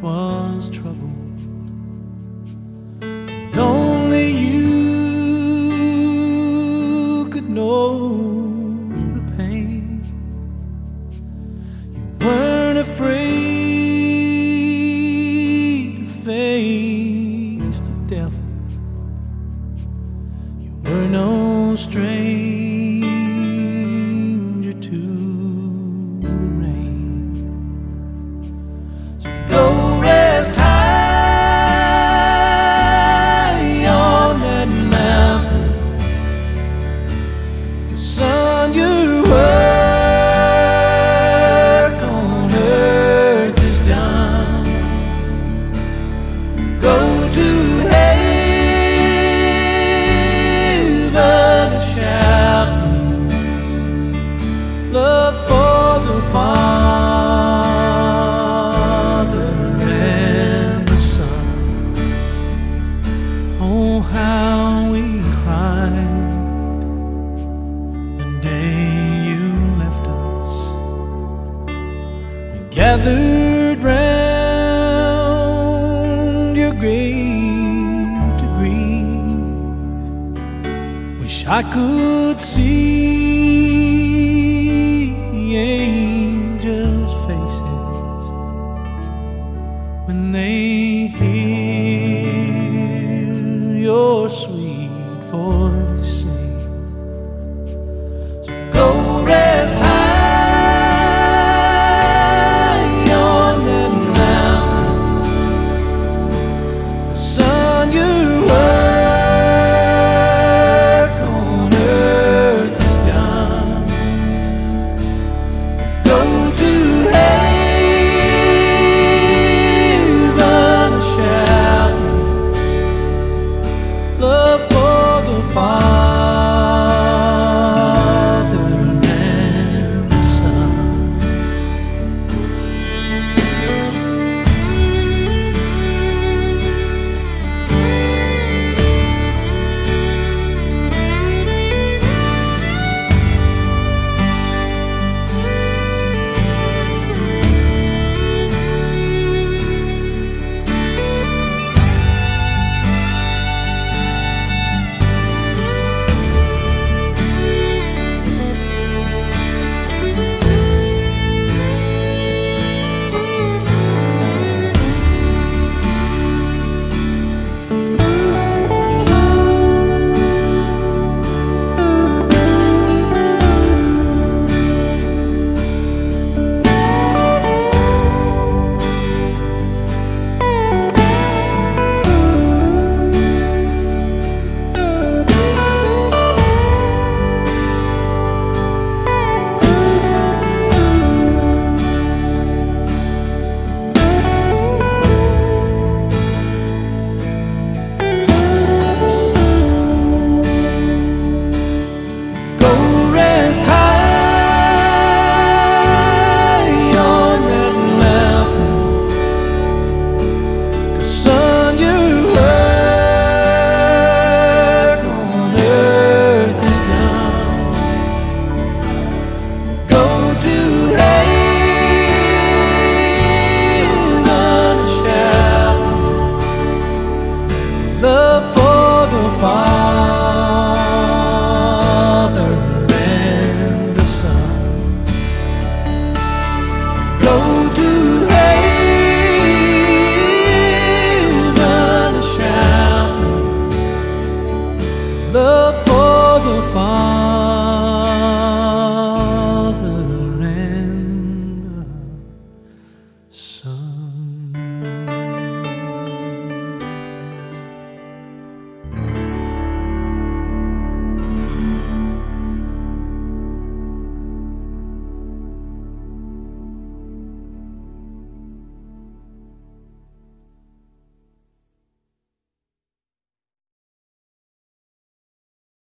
was troubled. Only you could know the pain. You weren't afraid to face the devil. You were no stranger. gathered round your grave to grieve. Wish I could see angels' faces when they hear.